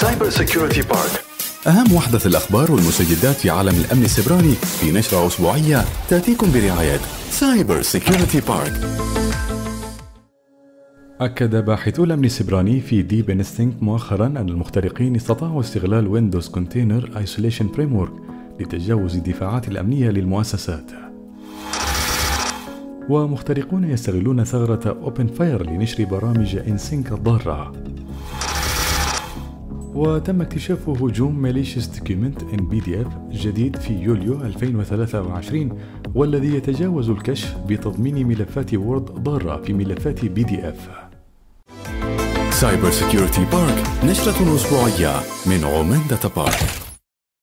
Cyber Security Park أهم وحدة الأخبار والمستجدات في عالم الأمن السيبراني في نشرة أسبوعية تأتيكم برعاية Cyber Security Park أكد باحثو الأمن السيبراني في Deep Instinct مؤخرا أن المخترقين استطاعوا استغلال Windows Container Isolation Framework لتجاوز الدفاعات الأمنية للمؤسسات. ومخترقون يستغلون ثغرة Openfire لنشر برامج Kinsing الضارة. وتم اكتشاف هجوم malicious document in PDF جديد في يوليو 2023 والذي يتجاوز الكشف بتضمين ملفات Word ضارة في ملفات PDF. Cyber Security Park نشرة أسبوعية من عمان Data Park.